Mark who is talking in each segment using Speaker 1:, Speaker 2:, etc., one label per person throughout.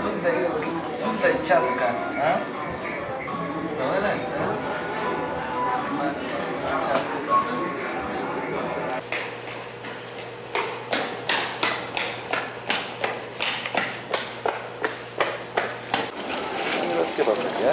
Speaker 1: Sunday Chaska. ¿ah? ¿No era? Chaska. ¿Qué pasa? ¿Ya?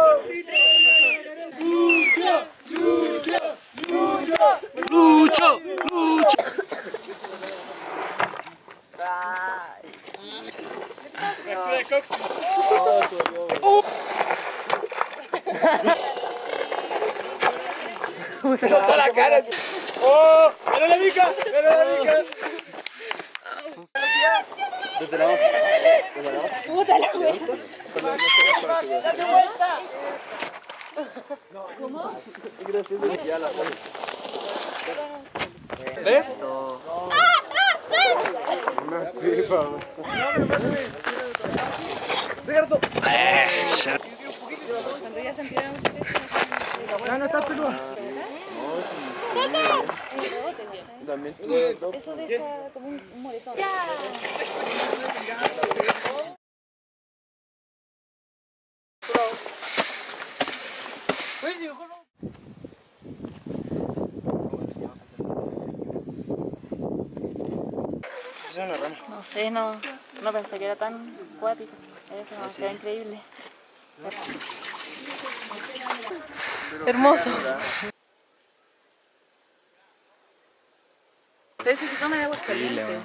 Speaker 1: ¡Lucho! ¡Lucho!
Speaker 2: Puta la wea.
Speaker 1: ¿Ves?
Speaker 2: Cuando ya se empiezan Eso deja como un un moretón. No sé, no, no pensé que era tan cuático. Es demasiado increíble. Hermoso. Pero si se toma de agua caliente.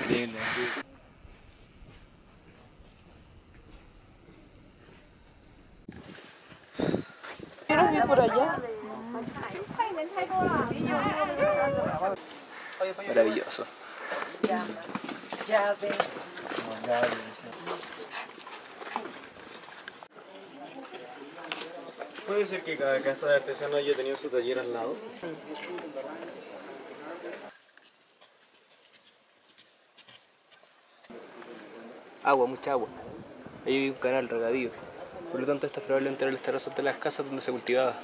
Speaker 1: Increíble.
Speaker 2: Quiero ir por allá.
Speaker 1: Maravilloso.
Speaker 3: ¿Puede ser que cada casa de artesano haya tenido su taller al lado?
Speaker 4: agua, mucha agua. Ahí hay un canal regadío. Por lo tanto, estas probablemente eran las terrazas de las casas donde se cultivaba.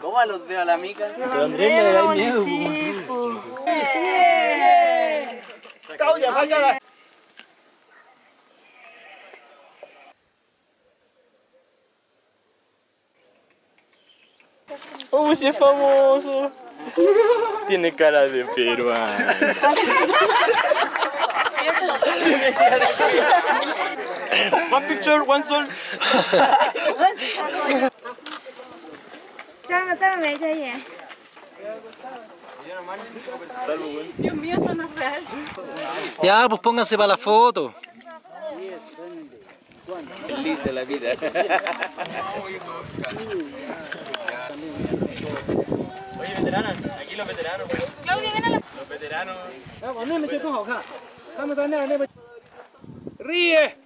Speaker 1: ¿Cómo a los veo a la mica?
Speaker 3: Pero Andrés le da miedo.
Speaker 4: ¡Oh, si es famoso! Tiene cara de peruano. one picture, one soul.
Speaker 5: Dios mío, esto no real.
Speaker 6: Ya, pues pónganse para la foto.
Speaker 4: Feliz de la vida.
Speaker 3: Oye, veterana, aquí los veteranos.
Speaker 2: Claudia, ven a la...
Speaker 3: Los veteranos.
Speaker 4: Ríe.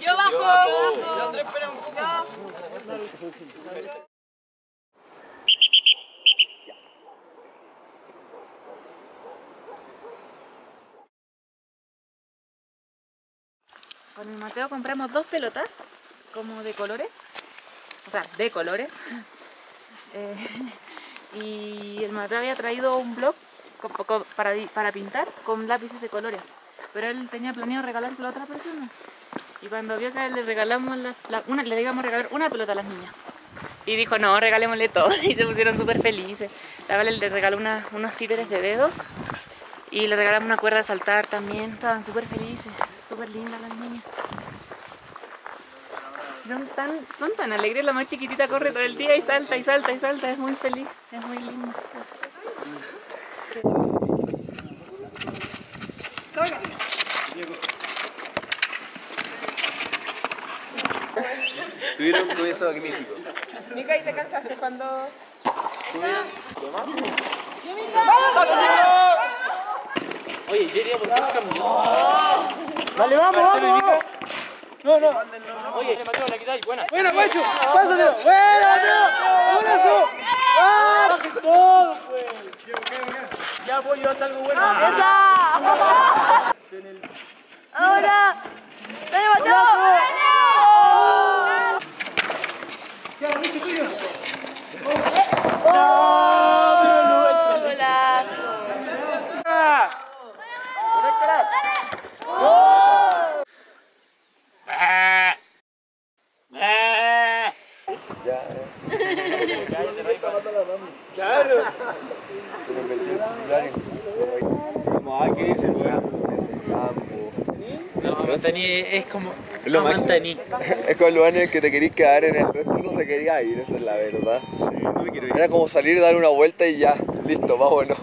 Speaker 5: Yo bajo.
Speaker 2: Con el Mateo compramos dos pelotas, como de colores, o sea, de colores. Eh, y el Mateo había traído un blog para, para pintar con lápices de colores, pero él tenía planeado regalárselo a otra persona. Y cuando vio que le regalamos la- la- una, le íbamos a regalar una pelota a las niñas. Y dijo, no, regalémosle todo. Y se pusieron súper felices. La Vale le regaló una- unos títeres de dedos y le regalamos una cuerda de saltar también. Estaban súper felices, súper lindas las niñas. Son tan, son tan alegres, la más chiquitita corre todo el día y salta y salta y salta, es muy feliz, es muy linda.
Speaker 4: Tuvieron un comienzo magnífico.
Speaker 5: Mica, ¿y te cansaste cuando...?
Speaker 4: Oye, yo iría por dos caminos.
Speaker 1: Dale, vamos, vamos. No, no.
Speaker 4: Oye, Mateo, la quitáis, buena.
Speaker 1: Buena, Pacho. Pásatelo. Buena, Mateo. ¡Ah! Todo, pues.
Speaker 4: Ya voy yo algo bueno.
Speaker 5: ¡Ahora! ¡Dale, Mateo! ¡Golazo!
Speaker 3: Como hay que irse, weón.
Speaker 4: No, Mantaní es como.
Speaker 3: Lo.
Speaker 4: Mantaní.
Speaker 7: Es con los años en que te querís quedar en el resto no se quería ir, esa es la verdad.
Speaker 3: No me quiero ir.
Speaker 7: Era como salir, dar una vuelta y ya, listo, vámonos.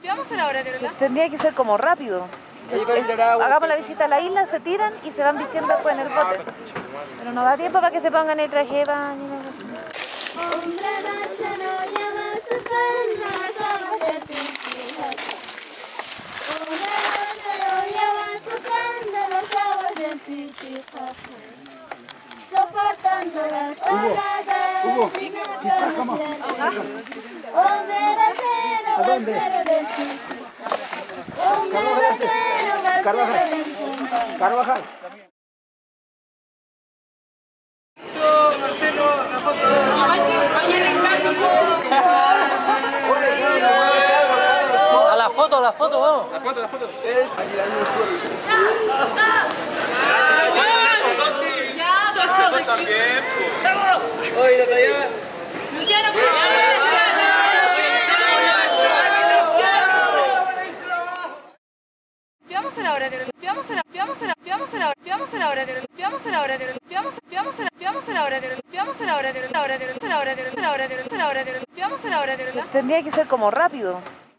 Speaker 5: ¿Qué vamos a hacer ahora, Carola?
Speaker 8: Tendría que ser como rápido. Hagamos la visita a la isla, se tiran y se van vistiendo después en el bote. Pero no da tiempo para que se pongan el traje de baño.
Speaker 9: A a. Soportando las olas. Hombre de Titijaja. Hombre marciano, marciano de Titijaja.
Speaker 6: A la foto, a la foto, vamos.
Speaker 5: ¿Qué vamos a hacer ahora, Carola? ¿Qué vamos a hacer? ¿Qué vamos a hacer? ¿Qué vamos a hacer? ¿Qué vamos a hacer ahora, Carola? ¿Qué vamos a hacer ahora, Carola? ¿Qué vamos a ¿Qué vamos a hacer? ¿Qué vamos a hacer ahora, Carola? ¿Qué vamos a hacer ahora, Carola? Ahora, Carola. Ahora, Carola. Ahora, Carola. Ahora, Carola. Ahora, Carola. ¿Qué vamos a hacer ahora, Carola?
Speaker 8: Tendría que ser como rápido.